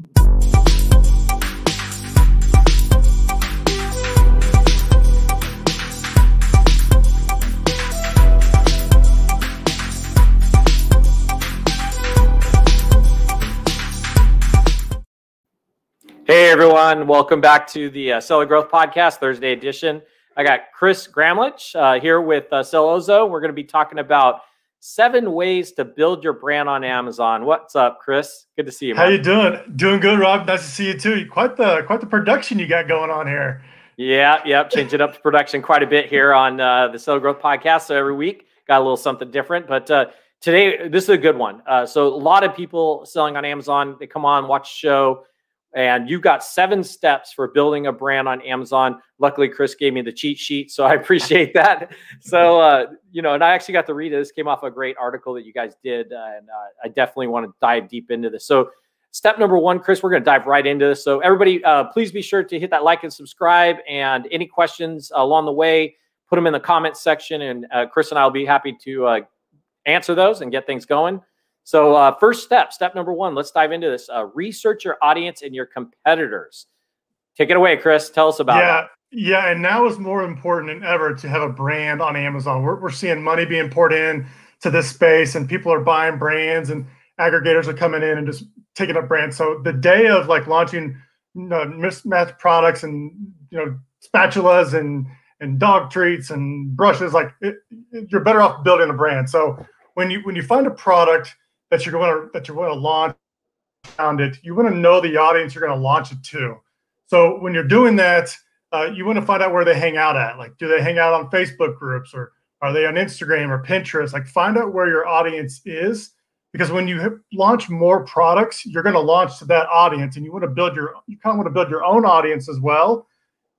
Hey everyone, welcome back to the uh, Seller Growth Podcast, Thursday edition. I got Kris Gramlich uh, here with uh. We're going to be talking about seven ways to build your brand on Amazon. What's up, Kris? Good to see you. Man. How you doing? Doing good, Rob. Nice to see you too. Quite the quite the production you got going on here. Yeah, yep. Changing up the production quite a bit here on uh, the Sell Growth Podcast. So every week, got a little something different. But uh, today, this is a good one. Uh, so a lot of people selling on Amazon, they come on, watch the show and you've got seven steps for building a brand on Amazon. Luckily, Kris gave me the cheat sheet, so I appreciate that. So, uh, you know, and I actually got to read it. This came off a great article that you guys did, uh, and uh, I definitely want to dive deep into this. So, step number one, Kris, we're going to dive right into this. So, everybody, uh, please be sure to hit that like and subscribe. And any questions along the way, put them in the comments section, and uh, Kris and I will be happy to uh, answer those and get things going. So, uh, first step, step number one, let's dive into this. Uh, research your audience and your competitors. Take it away, Kris. Tell us about yeah. Yeah, and now is more important than ever to have a brand on Amazon. We're, we're seeing money being poured in to this space, and people are buying brands, and aggregators are coming in and just taking up brands. So the day of like launching you know, mismatched products and you know spatulas and and dog treats and brushes, like it, it, you're better off building a brand. So when you when you find a product that you're going to that you're going to launch around it, you want to know the audience you're going to launch it to. So when you're doing that, uh, you want to find out where they hang out at. Like, do they hang out on Facebook groups or are they on Instagram or Pinterest? Like, find out where your audience is because when you launch more products, you're going to launch to that audience, and you want to build your you kind of want to build your own audience as well,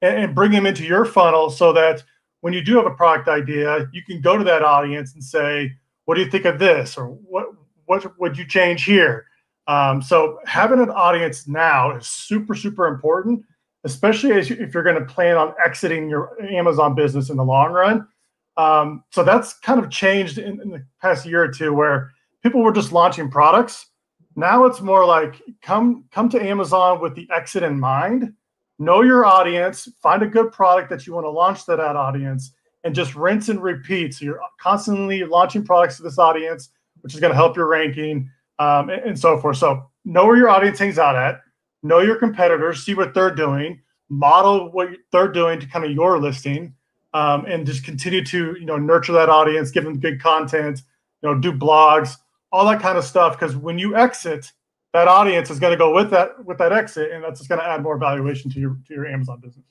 and, and bring them into your funnel so that when you do have a product idea, you can go to that audience and say, "What do you think of this?" or "What what would you change here? Um, so having an audience now is super, super important, especially as you, if you're going to plan on exiting your Amazon business in the long run. Um, so that's kind of changed in, in, the past year or two, where people were just launching products. Now it's more like come come to Amazon with the exit in mind. Know your audience, find a good product that you want to launch to that audience, and just rinse and repeat. So you're constantly launching products to this audience which is going to help your ranking um, and, and, so forth. So know where your audience hangs out at, know your competitors, see what they're doing, model what they're doing to kind of your listing, um, and just continue to you know nurture that audience, give them good content, you know, do blogs, all that kind of stuff. Because when you exit, that audience is going to go with that with that exit, and that's just going to add more valuation to your to your Amazon business.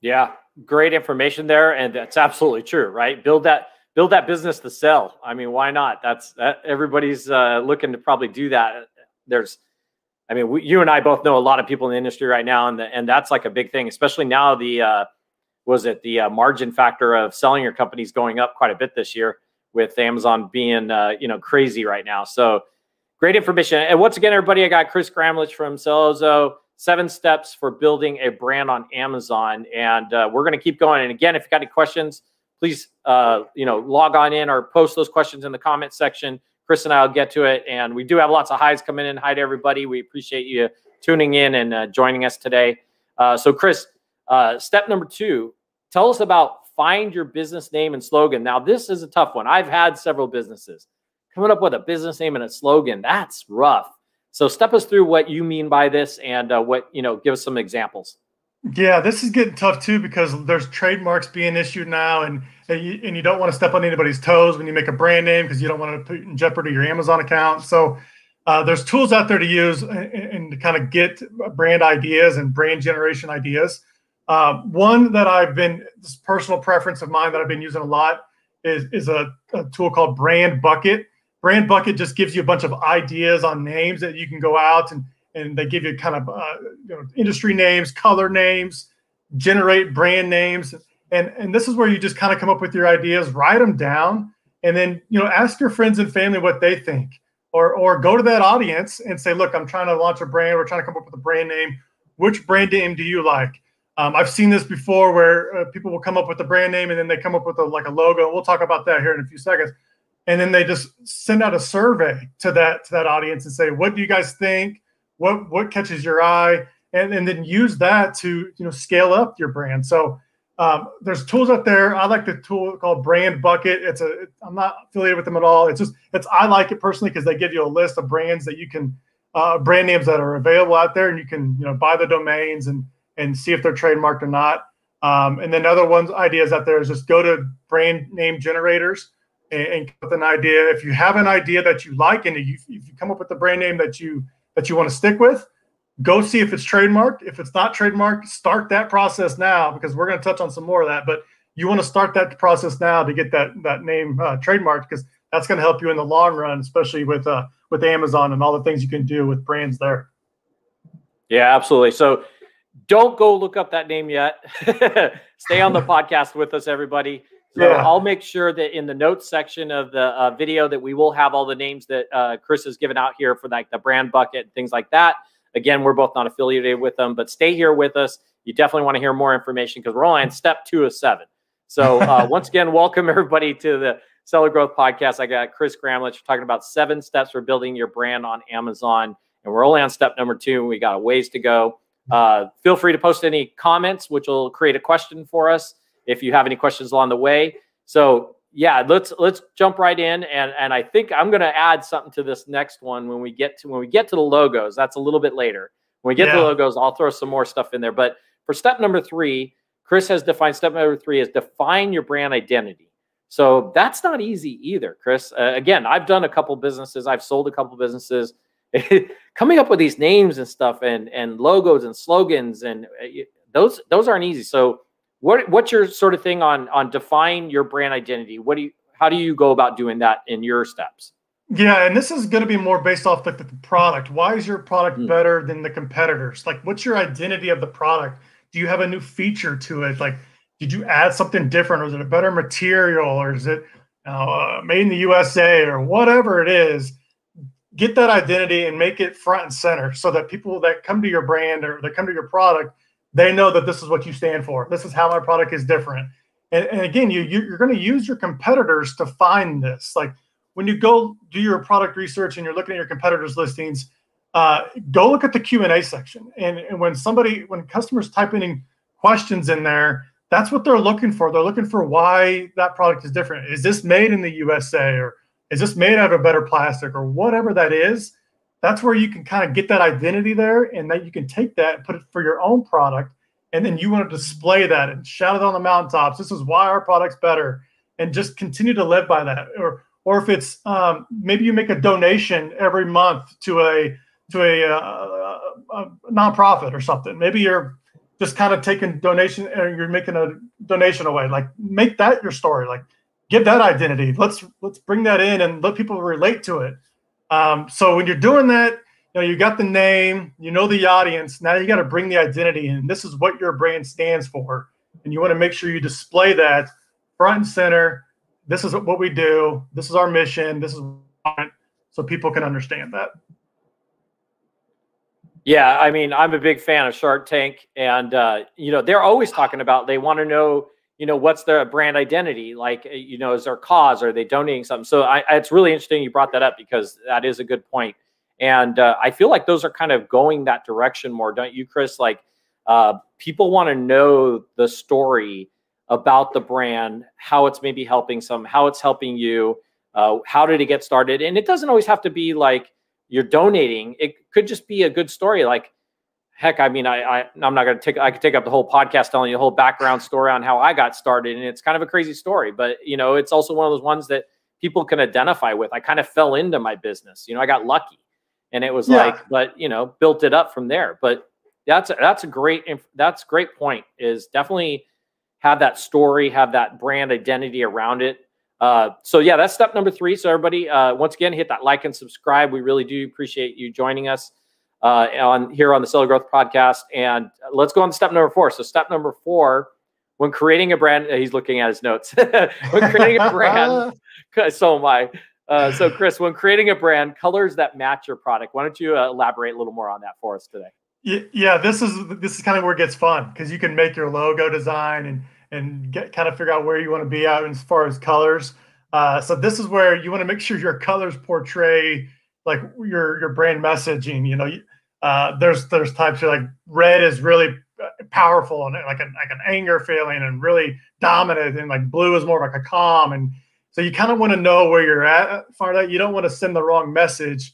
Yeah, great information there, and that's absolutely true. Right, build that build that business to sell. I mean, why not? That's that everybody's uh, looking to probably do that. There's, I mean, we, you and I both know a lot of people in the industry right now, and the, and that's like a big thing, especially now. The uh, was it the uh, margin factor of selling your companies going up quite a bit this year with Amazon being uh, you know crazy right now. So great information. And once again, everybody, I got Kris Gramlich from Sellozo. Seven steps for building a brand on Amazon, and uh, we're going to keep going. And again, if you got any questions please, uh, you know, log on in or post those questions in the comment section. Kris and I will get to it. And we do have lots of highs coming in. Hi to everybody. We appreciate you tuning in and uh, joining us today. Uh, so, Kris, uh, step number two, tell us about find your business name and slogan. Now, this is a tough one. I've had several businesses coming up with a business name and a slogan. That's rough. So, step us through what you mean by this and uh, what, you know, give us some examples. Yeah, this is getting tough too because there's trademarks being issued now, and and you, and you don't want to step on anybody's toes when you make a brand name because you don't want to put in jeopardy your Amazon account. So uh, there's tools out there to use and, and, to kind of get brand ideas and brand generation ideas. Uh, one that I've been this personal preference of mine that I've been using a lot is is a, a tool called Brand Bucket. Brand Bucket just gives you a bunch of ideas on names that you can go out and and they give you kind of uh, you know, industry names, color names, generate brand names, and and this is where you just kind of come up with your ideas, write them down, and then you know ask your friends and family what they think, or or go to that audience and say, look, I'm trying to launch a brand, we're trying to come up with a brand name. Which brand name do you like? Um, I've seen this before where uh, people will come up with a brand name and then they come up with a, like a logo. We'll talk about that here in a few seconds. and then they just send out a survey to that to that audience and say, "What do you guys think? What what catches your eye?" And, and then use that to you know scale up your brand. So um, there's tools out there. I like the tool called Brand Bucket. It's a I'm not affiliated with them at all. It's just it's I like it personally because they give you a list of brands that you can uh, brand names that are available out there, and you can you know buy the domains and and see if they're trademarked or not. Um, and then other ones ideas out there is just go to brand name generators and, and with an idea. If you have an idea that you like and you, if you come up with the brand name that you that you want to stick with, go see if it's trademarked. If it's not trademarked, start that process now because we're going to touch on some more of that. But you want to start that process now to get that that name uh, trademarked because that's going to help you in the long run, especially with uh, with Amazon and all the things you can do with brands there. Yeah, absolutely. So don't go look up that name yet. Stay on the podcast with us, everybody. So yeah. I'll make sure that in the notes section of the uh, video that we will have all the names that uh, Kris has given out here for like the brand bucket and things like that. Again, we're both not affiliated with them, but stay here with us. You definitely want to hear more information because we're only on step two of seven. So uh, once again, welcome everybody to the Seller Growth Podcast. I got Kris Gramlich talking about seven steps for building your brand on Amazon, and we're only on step number two. We got a ways to go. Uh, feel free to post any comments, which will create a question for us if you have any questions along the way. So yeah, let's let's jump right in and and I think I'm going to add something to this next one when we get to when we get to the logos. That's a little bit later. When we get yeah. to the logos, I'll throw some more stuff in there. But for step number three, Kris has defined step number three is define your brand identity. So that's not easy either, Kris. Uh, again, I've done a couple businesses. I've sold a couple businesses. Coming up with these names and stuff and and logos and slogans and uh, those those aren't easy. So what what's your sort of thing on on define your brand identity? What do you how do you go about doing that in your steps? Yeah, and this is going to be more based off the, the product. Why is your product mm. better than the competitors? Like, what's your identity of the product? Do you have a new feature to it? Like, did you add something different, or is it a better material, or is it uh, made in the USA, or whatever it is? Get that identity and make it front and center, so that people that come to your brand or that come to your product they know that this is what you stand for. This is how my product is different. And, and again, you, you are going to use your competitors to find this. Like when you go do your product research and you're looking at your competitors' listings, uh, go look at the Q and A section. And, and when somebody when customers type in questions in there, that's what they're looking for. They're looking for why that product is different. Is this made in the USA or is this made out of better plastic or whatever that is? That's where you can kind of get that identity there and that you can take that and put it for your own product and then you want to display that and shout it on the mountaintops this is why our product's better and just continue to live by that. Or or if it's um, maybe you make a donation every month to a to a, uh, a nonprofit or something. Maybe you're just kind of taking donation or you're making a donation away. Like make that your story. Like give that identity. Let's let's bring that in and let people relate to it um, so when you're doing that, you know, you got the name, you know the audience. Now you got to bring the identity in. This is what your brand stands for, and you want to make sure you display that front and center. This is what we do. This is our mission. This is so people can understand that. Yeah, I mean, I'm a big fan of Shark Tank, and uh, you know, they're always talking about they want to know you know what's their brand identity? Like eh, you know is there cause? Are they donating something? So I, it's really interesting you brought that up because that is a good point. And uh, i feel like those are kind of going that direction more don't you kris? Like uh, people want to know the story about the brand how it's maybe helping some how it's helping you uh, how did it get started? And it doesn't always have to be like you're donating. It could just be a good story. Like heck, I mean, I, I am not going to take I could take up the whole podcast telling you the whole background story on how I got started, and it's kind of a crazy story, but you know, it's also one of those ones that people can identify with. I kind of fell into my business, you know, I got lucky, and it was yeah. like, but you know, built it up from there. But that's a, that's a great that's great point. Is definitely have that story, have that brand identity around it. Uh, so yeah, that's step number three. So everybody, uh, once again, hit that like and subscribe. We really do appreciate you joining us uh, on here on the Seller Growth Podcast. And let's go on to step number four. So step number four, when creating a brand, he's looking at his notes. when creating a brand, so am I. Uh, so Kris, when creating a brand, colors that match your product. Why don't you uh, elaborate a little more on that for us today? Yeah, this is this is kind of where it gets fun because you can make your logo design and and get kind of figure out where you want to be out as far as colors. Uh, so this is where you want to make sure your colors portray like your your brand messaging. You know, uh, there's there's types of like red is really powerful and like an like an anger feeling and really dominant, and like blue is more like a calm. And so you kind of want to know where you're at. Far that you don't want to send the wrong message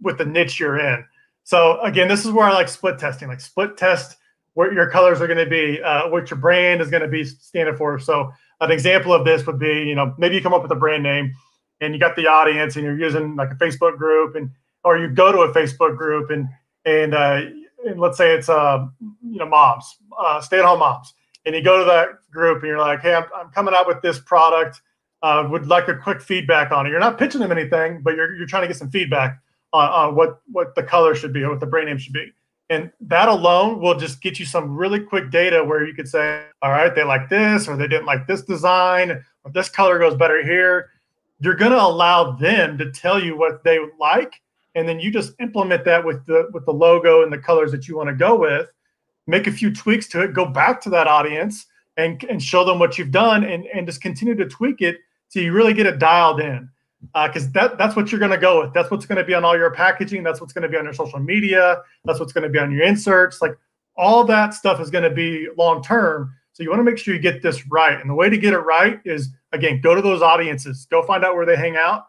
with the niche you're in. So again, this is where I like split testing, like split test what your colors are going to be, uh, what your brand is going to be standing for. So an example of this would be, you know, maybe you come up with a brand name and you got the audience and you're using like a Facebook group and or you go to a Facebook group and and, uh, and let's say it's uh, you know moms, uh, stay-at-home moms, and you go to that group and you're like, hey, I'm, I'm coming out with this product. Uh, would like a quick feedback on it. You're not pitching them anything, but you're you're trying to get some feedback on, on what what the color should be or what the brand name should be. And that alone will just get you some really quick data where you could say, all right, they like this, or they didn't like this design, or this color goes better here. You're going to allow them to tell you what they like, and then you just implement that with the with the logo and the colors that you want to go with. Make a few tweaks to it, go back to that audience, and and show them what you've done, and and just continue to tweak it so you really get it dialed in because uh, that that's what you're going to go with. That's what's going to be on all your packaging. That's what's going to be on your social media. That's what's going to be on your inserts. Like all that stuff is going to be long term. So you want to make sure you get this right. And the way to get it right is again, go to those audiences, go find out where they hang out,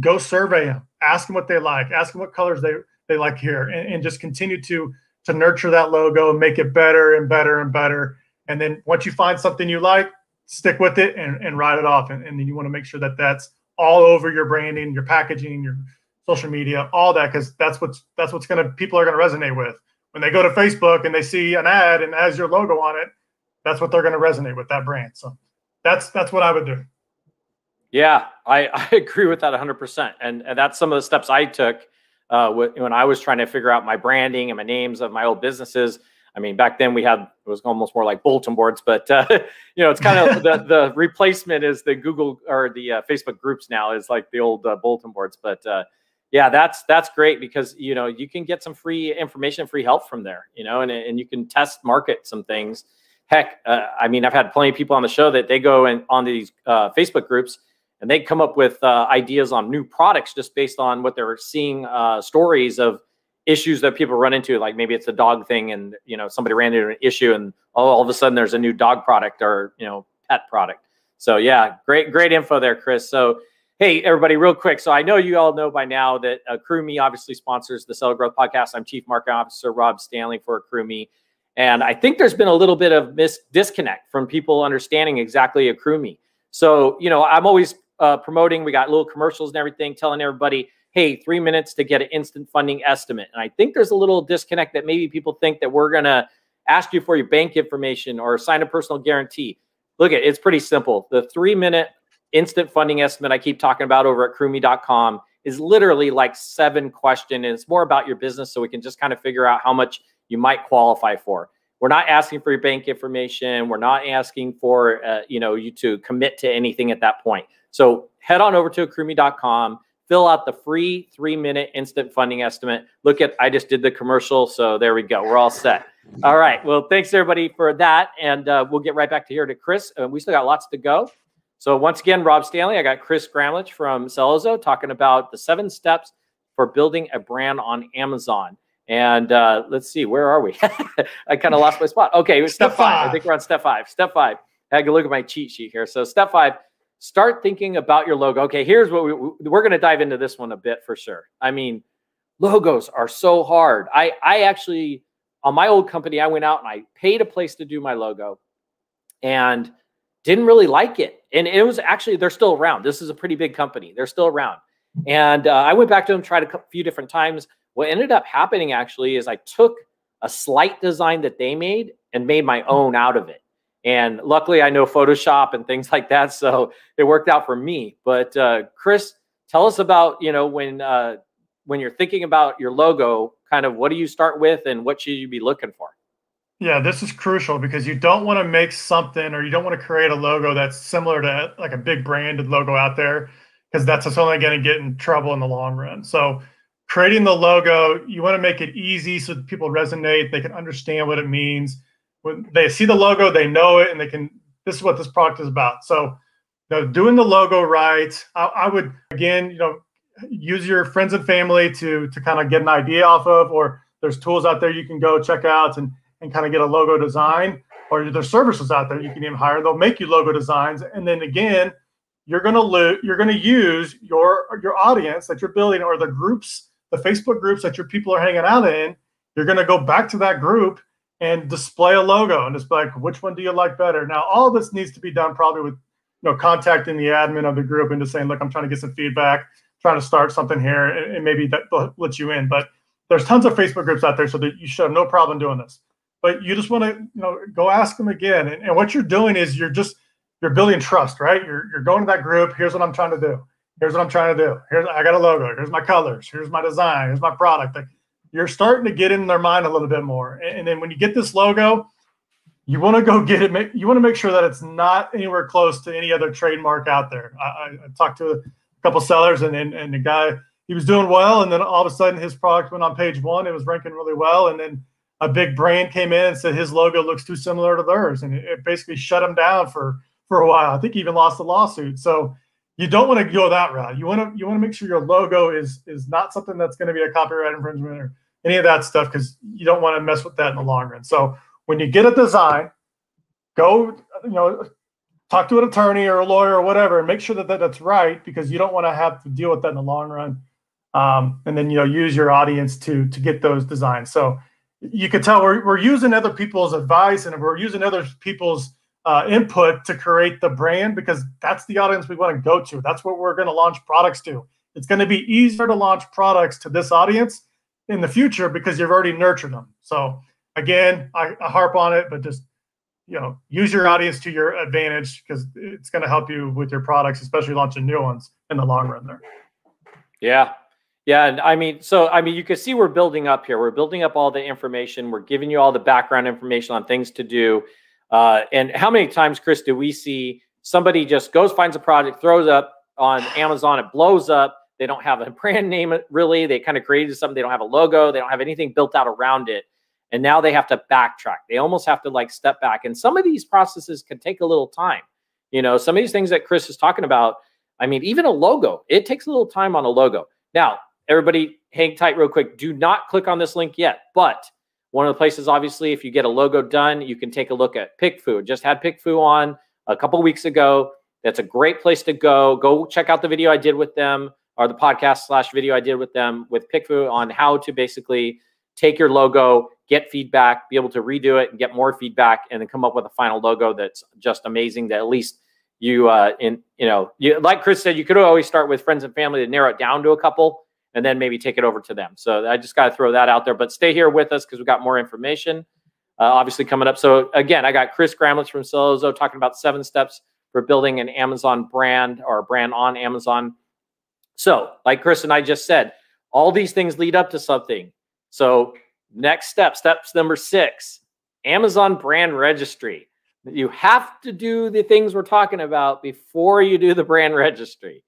go survey them, ask them what they like, ask them what colors they they like here, and, and just continue to to nurture that logo and make it better and better and better. And then once you find something you like, stick with it and, and write it off. And, and then you want to make sure that that's all over your branding, your packaging, your social media, all that, because that's what's that's what's gonna people are gonna resonate with when they go to Facebook and they see an ad and has your logo on it. That's what they're gonna resonate with that brand. So that's that's what I would do. Yeah, I, I agree with that 100%. And, and that's some of the steps I took uh, when I was trying to figure out my branding and my names of my old businesses. I mean, back then we had it was almost more like bulletin boards, but uh, you know, it's kind of the the replacement is the Google or the uh, Facebook groups now is like the old uh, bulletin boards. But uh, yeah, that's that's great because you know you can get some free information, free help from there. You know, and and you can test market some things. Heck, uh, I mean, I've had plenty of people on the show that they go in on these uh, Facebook groups and they come up with ideas on new products just based on what they're seeing stories of issues that people run into like maybe it's a dog thing and you know somebody ran into an issue and all, all of a sudden there's a new dog product or you know pet product. So yeah great great info there kris. So hey everybody real quick. So i know you all know by now that uh, AccrueMe obviously sponsors the Seller Growth podcast. I'm chief marketing officer rob stanley for AccrueMe and i think there's been a little bit of mis- disconnect from people understanding exactly AccrueMe so you know i'm always uh, promoting we got little commercials and everything telling everybody hey, three minutes to get an instant funding estimate. And I think there's a little disconnect that maybe people think that we're going to ask you for your bank information or sign a personal guarantee. Look at it's pretty simple. The three minute instant funding estimate I keep talking about over at accrueme.com is literally like seven question and it's more about your business so we can just kind of figure out how much you might qualify for. We're not asking for your bank information. We're not asking for uh, you know you to commit to anything at that point. So head on over to accrueme.com fill out the free three minute instant funding estimate. Look at, I just did the commercial. So there we go. We're all set. All right. Well, thanks everybody for that. And uh, we'll get right back to here to Kris. Uh, we still got lots to go. So once again, Rob Stanley, I got Kris Gramlich from Sellozo talking about the seven steps for building a brand on Amazon. And uh, let's see, where are we? I kind of lost my spot. Okay, step, step five. five. I think we're on step five. Step five. I had to look at my cheat sheet here. So step five, start thinking about your logo. Okay, here's what we, we're going to dive into this one a bit for sure. I mean, logos are so hard. I I actually on my old company I went out and I paid a place to do my logo and didn't really like it. And it was actually they're still around. This is a pretty big company. They're still around. And uh, I went back to them tried a few different times. What ended up happening actually is I took a slight design that they made and made my own out of it. And luckily, I know Photoshop and things like that, so it worked out for me. But uh, Kris, tell us about you know when uh, when you're thinking about your logo, kind of what do you start with, and what should you be looking for? Yeah, this is crucial because you don't want to make something or you don't want to create a logo that's similar to like a big branded logo out there because that's just only going to get in trouble in the long run. So creating the logo, you want to make it easy so people resonate, they can understand what it means when they see the logo, they know it, and they can. This is what this product is about. So you know, doing the logo right. I, I would again, you know, use your friends and family to to kind of get an idea off of, or there's tools out there you can go check out and and kind of get a logo design, or there's services out there you can even hire. They'll make you logo designs, and then again, you're gonna lo- you're gonna use your your audience that you're building or the groups, the Facebook groups that your people are hanging out in. You're gonna go back to that group and display a logo and just like which one do you like better. Now all this needs to be done probably with you know contacting the admin of the group and just saying, look, I'm trying to get some feedback, trying to start something here, and, and maybe that will let you in. But there's tons of Facebook groups out there, so that you should have no problem doing this. But you just want to, you know, go ask them again. And, and what you're doing is you're just you're building trust, right? You're you're going to that group. Here's what I'm trying to do. Here's what I'm trying to do. Here's I got a logo. Here's my colors. Here's my design. Here's my product. Like, you're starting to get in their mind a little bit more. And, then when you get this logo, you want to go get it. You want to make sure that it's not anywhere close to any other trademark out there. I, I, talked to a couple sellers, and, and and the guy he was doing well, and then all of a sudden his product went on page one. It was ranking really well, and then a big brand came in and said his logo looks too similar to theirs, and it, it basically shut him down for for a while. I think he even lost a lawsuit. So you don't want to go that route. You want to you want to make sure your logo is is not something that's going to be a copyright infringement or any of that stuff because you don't want to mess with that in the long run. So when you get a design, go you know talk to an attorney or a lawyer or whatever and make sure that, that that's right because you don't want to have to deal with that in the long run. Um, and then you know use your audience to to get those designs. So you can tell we're, we're using other people's advice and we're using other people's uh, input to create the brand because that's the audience we want to go to. That's what we're going to launch products to. It's going to be easier to launch products to this audience in the future because you've already nurtured them. So again, I, I harp on it, but just you know, use your audience to your advantage because it's going to help you with your products, especially launching new ones in the long run. There. Yeah, yeah, and I mean, so I mean, you can see we're building up here. We're building up all the information. We're giving you all the background information on things to do. Uh, and how many times, Kris, do we see somebody just goes, finds a project, throws up on Amazon, it blows up. They don't have a brand name really. They kind of created something. They don't have a logo. They don't have anything built out around it. And now they have to backtrack. They almost have to like step back. And some of these processes can take a little time. You know, some of these things that Kris is talking about. I mean, even a logo, it takes a little time on a logo. Now, everybody hang tight real quick. Do not click on this link yet. But one of the places, obviously, if you get a logo done, you can take a look at PickFu. Just had PickFu on a couple weeks ago. That's a great place to go. Go check out the video I did with them or the podcast slash video I did with them with PickFu on how to basically take your logo, get feedback, be able to redo it and get more feedback, and then come up with a final logo that's just amazing. That at least you, uh, in you know, you like Kris said, you could always start with friends and family to narrow it down to a couple and then maybe take it over to them. So I just got to throw that out there. But stay here with us because we got more information, uh, obviously coming up. So again, I got Kris Gramlich from Sellozo talking about seven steps for building an Amazon brand or a brand on Amazon. So, like Kris and I just said, all these things lead up to something. So, next step, steps number six Amazon brand registry. You have to do the things we're talking about before you do the brand registry.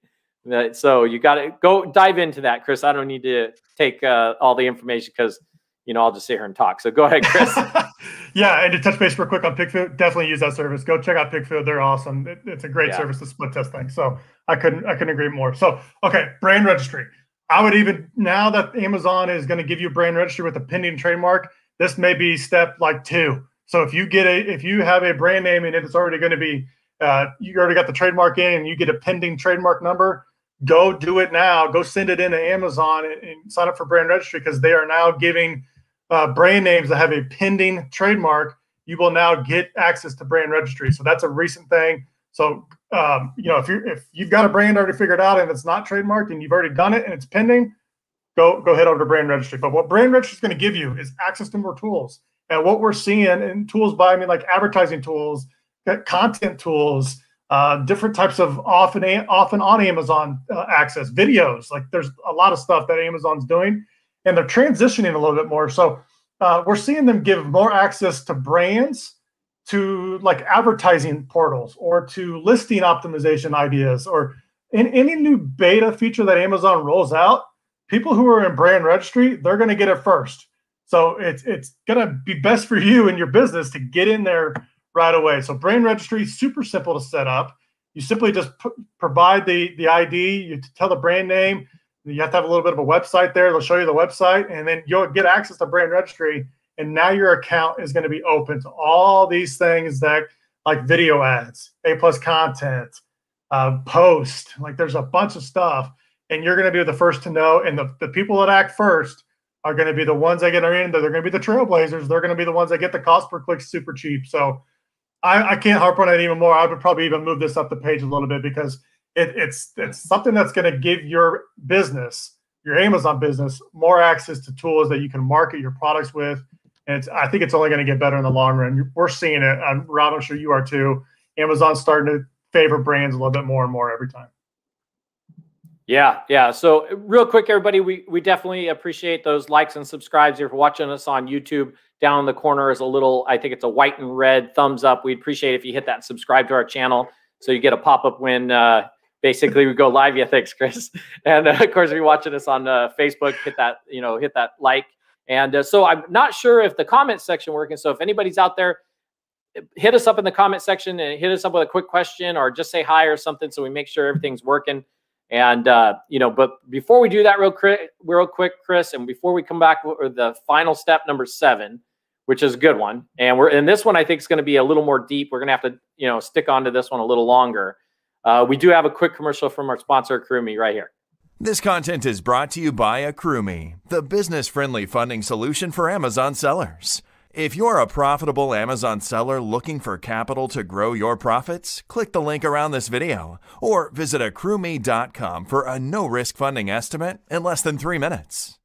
So you got to go dive into that, Kris. I don't need to take uh, all the information because you know I'll just sit here and talk. So go ahead, Kris. yeah, and to touch base real quick on PickFu, definitely use that service. Go check out PickFu; they're awesome. It, it's a great yeah. service to split test things. So I couldn't I couldn't agree more. So okay, brand registry. I would even now that Amazon is going to give you brand registry with a pending trademark, this may be step like two. So if you get a if you have a brand name and it's already going to be uh, you already got the trademark in and you get a pending trademark number, go do it now. Go send it into Amazon and, and sign up for brand registry because they are now giving uh, brand names that have a pending trademark. You will now get access to brand registry. So that's a recent thing. So um, you know if you if you've got a brand already figured out and it's not trademarked and you've already done it and it's pending, go go head over to brand registry. But what brand registry is going to give you is access to more tools. And what we're seeing in tools by I mean like advertising tools, content tools, uh, different types of often often on Amazon uh, access videos. Like there's a lot of stuff that Amazon's doing, and they're transitioning a little bit more. So uh, we're seeing them give more access to brands, to like advertising portals, or to listing optimization ideas, or in any new beta feature that Amazon rolls out. People who are in brand registry, they're going to get it first. So it's it's going to be best for you and your business to get in there right away. So brand registry, super simple to set up. You simply just p- provide the the ID. You tell the brand name. You have to have a little bit of a website there. They'll show you the website, and then you'll get access to brand registry. And now your account is going to be open to all these things that like video ads, A plus content, uh, post. Like there's a bunch of stuff, and you're going to be the first to know. And the, the people that act first are going to be the ones that get in. They're going to be the trailblazers. They're going to be the ones that get the cost per click super cheap. So I, I can't harp on it even more. I would probably even move this up the page a little bit because it, it's it's something that's going to give your business, your Amazon business, more access to tools that you can market your products with. And I think it's only going to get better in the long run. We're seeing it. Um, Rob, I'm sure you are too. Amazon's starting to favor brands a little bit more and more every time. Yeah, yeah. So real quick, everybody, we we definitely appreciate those likes and subscribes. If you're watching us on YouTube, down in the corner is a little, I think it's a white and red thumbs up. We'd appreciate if you hit that and subscribe to our channel so you get a pop up when uh, basically we go live. Yeah, thanks, Kris. And uh, of course, if you're watching us on uh, Facebook, hit that you know hit that like. And uh, so I'm not sure if the comment section working. So if anybody's out there, hit us up in the comment section and hit us up with a quick question or just say hi or something so we make sure everything's working. And uh, you know, but before we do that, real quick, real quick, Kris, and before we come back with the final step, number seven, which is a good one, and we're in this one, I think is going to be a little more deep. We're going to have to, you know, stick on to this one a little longer. Uh, we do have a quick commercial from our sponsor, Accrueme, right here. This content is brought to you by Accrueme, the business-friendly funding solution for Amazon sellers. If you're a profitable Amazon seller looking for capital to grow your profits, click the link around this video or visit accrueme.com for a no risk funding estimate in less than three minutes.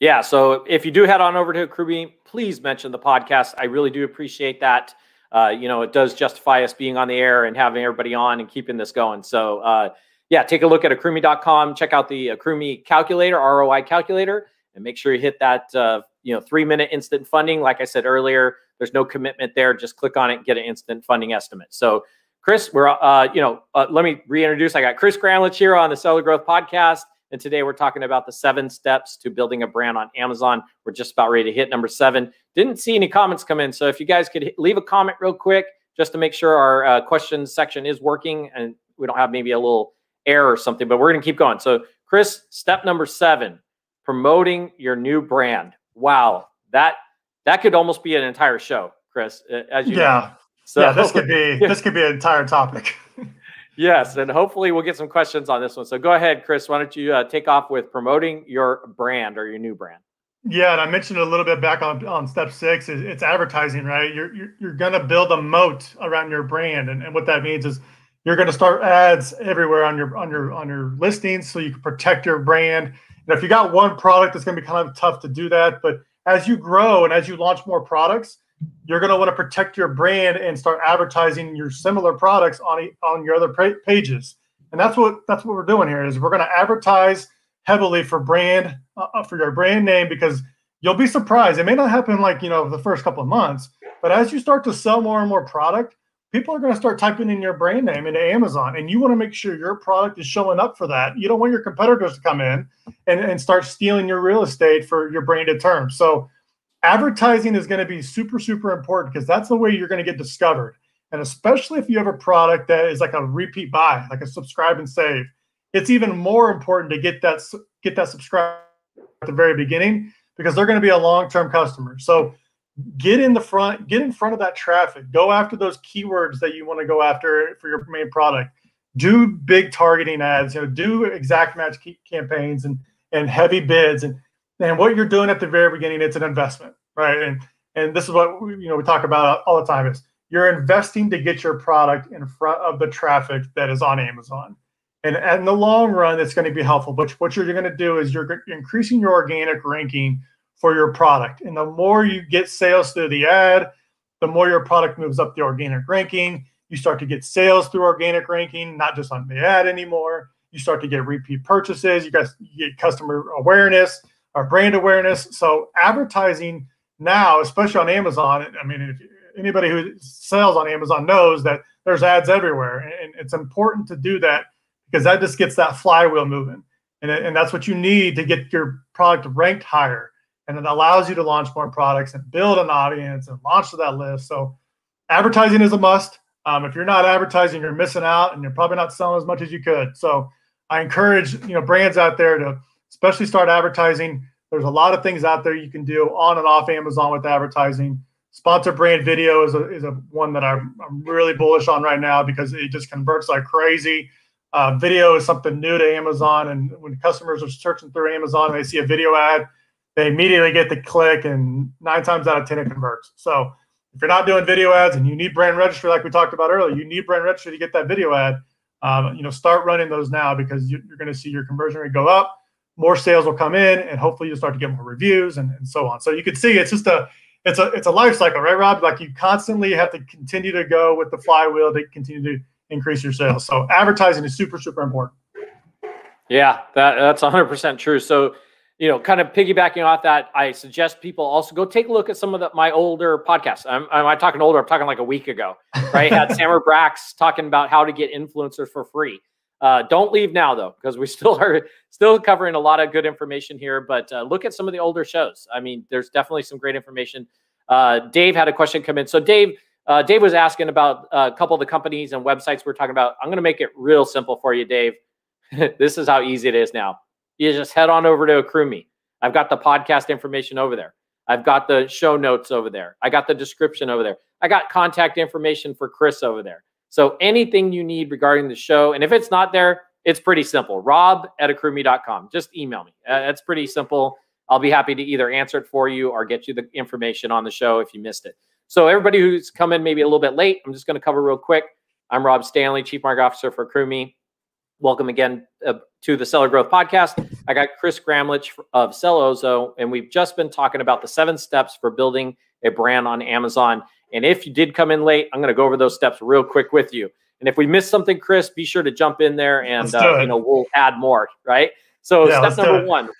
Yeah, so if you do head on over to Accrueme, please mention the podcast. I really do appreciate that. Uh, you know, it does justify us being on the air and having everybody on and keeping this going. So, uh, yeah, take a look at accrueme.com. Check out the Accrueme calculator, ROI calculator, and make sure you hit that uh, you know, three minute instant funding. Like I said earlier, there's no commitment there. Just click on it and get an instant funding estimate. So, Kris, we're, uh, you know, uh, let me reintroduce. I got Kris Gramlich here on the Seller Growth Podcast. And today we're talking about the seven steps to building a brand on Amazon. We're just about ready to hit number seven. Didn't see any comments come in. So if you guys could leave a comment real quick just to make sure our uh, questions section is working and we don't have maybe a little error or something, but we're going to keep going. So, Kris, step number seven promoting your new brand wow, that that could almost be an entire show, Kris. As you yeah, know. so yeah, this could be this could be an entire topic. Yes, and hopefully we'll get some questions on this one. So go ahead, Kris. Why don't you uh, take off with promoting your brand or your new brand? Yeah, and I mentioned a little bit back on, on step six. Is it's advertising, right? You're you're, you're going to build a moat around your brand, and, and what that means is you're going to start ads everywhere on your on your on your listings, so you can protect your brand And if you got one product, it's going to be kind of tough to do that. But as you grow and as you launch more products, you're going to want to protect your brand and start advertising your similar products on on your other pages. And that's what that's what we're doing here is we're going to advertise heavily for brand uh, uh, for your brand name because you'll be surprised. It may not happen like you know the first couple of months, but as you start to sell more and more product, people are going to start typing in your brand name into Amazon, and you want to make sure your product is showing up for that. You don't want your competitors to come in and, and start stealing your real estate for your branded terms. So, advertising is going to be super, super important because that's the way you're going to get discovered. And especially if you have a product that is like a repeat buy, like a subscribe and save, it's even more important to get that get that subscribe at the very beginning because they're going to be a long-term customer. So get in the front, get in front of that traffic. Go after those keywords that you want to go after for your main product. Do big targeting ads. You know, do exact match campaigns and and heavy bids. And and what you're doing at the very beginning, it's an investment, right? And and this is what you know we talk about all the time is you're investing to get your product in front of the traffic that is on Amazon. And, in the long run, it's going to be helpful. But what you're going to do is you're increasing your organic ranking for your product. And the more you get sales through the ad, the more your product moves up the organic ranking. You start to get sales through organic ranking, not just on the ad anymore. You start to get repeat purchases. You guys you get customer awareness or brand awareness. So advertising now, especially on Amazon, I mean, if anybody who sells on Amazon knows that there's ads everywhere, and it's important to do that because that just gets that flywheel moving, and, and that's what you need to get your product ranked higher and it allows you to launch more products and build an audience and launch to that list. So advertising is a must. Um, if you're not advertising, you're missing out, and you're probably not selling as much as you could. So I encourage you know brands out there to especially start advertising. There's a lot of things out there you can do on and off Amazon with advertising. Sponsor brand video is a, is a one that I'm, I'm really bullish on right now because it just converts like crazy. Uh, video is something new to Amazon, and when customers are searching through Amazon and they see a video ad, they immediately get the click, and nine times out of ten it converts. So if you're not doing video ads and you need brand registry, like we talked about earlier, you need brand registry to get that video ad. Um, you know, start running those now because you, are going to see your conversion rate go up. More sales will come in, and hopefully you'll start to get more reviews and, and so on. So you can see it's just a it's a it's a life cycle, right, Rob? Like you constantly have to continue to go with the flywheel to continue to increase your sales. So advertising is super super important. Yeah, that that's 100% true. So you know, kind of piggybacking off that, I suggest people also go take a look at some of the, my older podcasts. I'm, I'm talking older. I'm talking like a week ago, right? I Had Sammer Brax talking about how to get influencers for free. Uh, don't leave now though, because we still are still covering a lot of good information here. But uh, look at some of the older shows. I mean, there's definitely some great information. Uh, Dave had a question come in. So Dave, uh, Dave was asking about a couple of the companies and websites we're talking about. I'm going to make it real simple for you, Dave. this is how easy it is now you just head on over to AccrueMe. I've got the podcast information over there. I've got the show notes over there. I got the description over there. I got contact information for Kris over there. So anything you need regarding the show, and if it's not there, it's pretty simple. Rob at accrueme.com. Just email me. Uh, that's pretty simple. I'll be happy to either answer it for you or get you the information on the show if you missed it. So everybody who's come in maybe a little bit late, I'm just going to cover real quick. I'm Rob Stanley, Chief Marketing Officer for AccrueMe. Welcome again uh, to the Seller Growth Podcast. I got Kris Gramlich of Sellozo, and we've just been talking about the seven steps for building a brand on Amazon. And if you did come in late, I'm going to go over those steps real quick with you. And if we missed something, Kris, be sure to jump in there, and uh, you know we'll add more. Right. So yeah, step number one: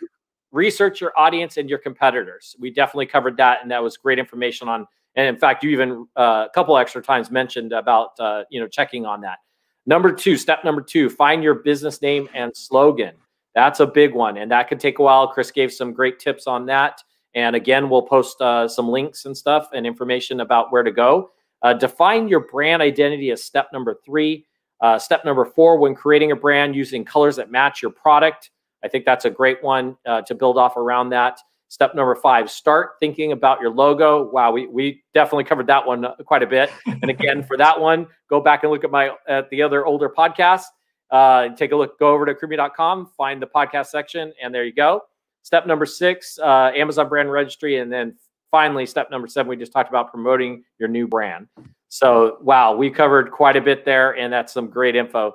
research your audience and your competitors. We definitely covered that, and that was great information on. And in fact, you even uh, a couple extra times mentioned about uh, you know checking on that. Number two, step number two, find your business name and slogan. That's a big one, and that could take a while. Kris gave some great tips on that. And again, we'll post uh, some links and stuff and information about where to go. Uh, define your brand identity as step number three. Uh, step number four, when creating a brand, using colors that match your product. I think that's a great one uh, to build off around that. Step number five, start thinking about your logo. Wow, we, we definitely covered that one uh, quite a bit. And again, for that one, go back and look at my at the other older podcasts. Uh, take a look, go over to accrueme.com, find the podcast section, and there you go. Step number six, uh, Amazon brand registry. And then finally, step number seven, we just talked about promoting your new brand. So, wow, we covered quite a bit there, and that's some great info.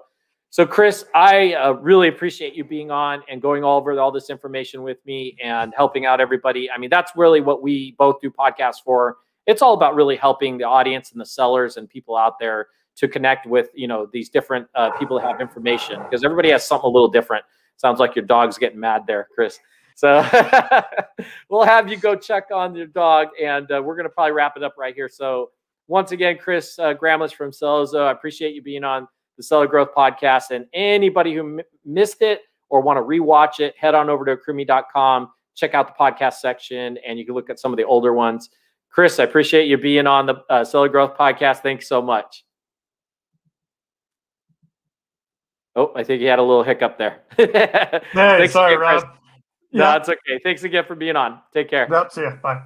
So, Kris, I uh, really appreciate you being on and going over all this information with me and helping out everybody. I mean, that's really what we both do podcasts for. It's all about really helping the audience and the sellers and people out there to connect with you know these different uh, people that have information because everybody has something a little different. Sounds like your dog's getting mad there, Kris. So we'll have you go check on your dog, and uh, we're going to probably wrap it up right here. So once again, Kris uh, Gramlich from Sellozo, I appreciate you being on the Seller Growth Podcast. And anybody who m- missed it or want to rewatch it, head on over to accrueme.com, check out the podcast section, and you can look at some of the older ones. Kris, I appreciate you being on the uh, Seller Growth Podcast. Thanks so much. Oh, I think you had a little hiccup there. hey, sorry, again, Rob. No, yeah. it's okay. Thanks again for being on. Take care. Yep, see you. Bye.